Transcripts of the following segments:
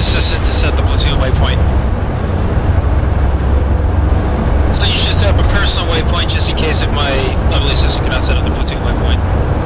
assistant to set the platoon waypoint. So you should set up a personal waypoint just in case if my lovely assistant cannot set up the platoon waypoint.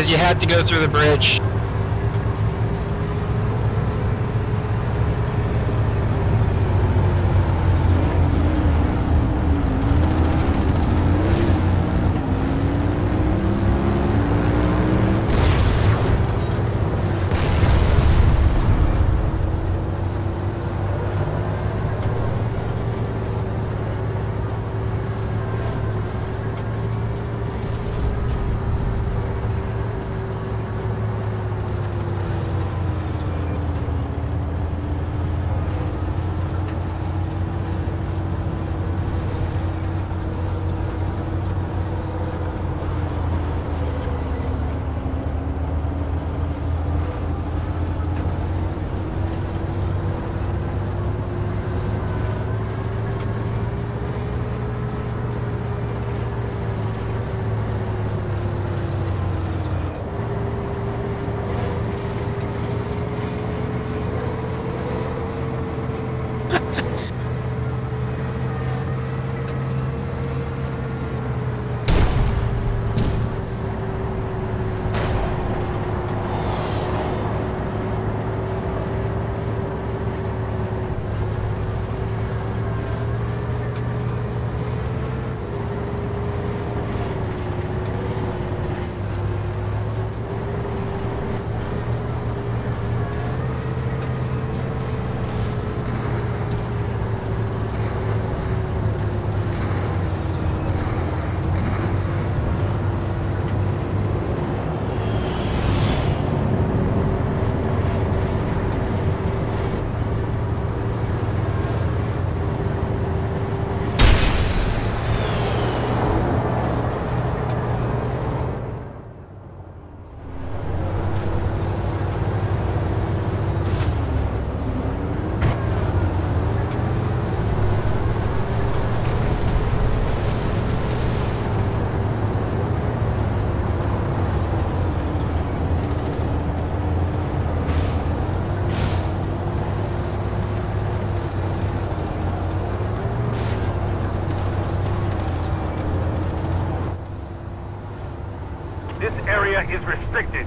Is you had to go through the bridge. This area is restricted.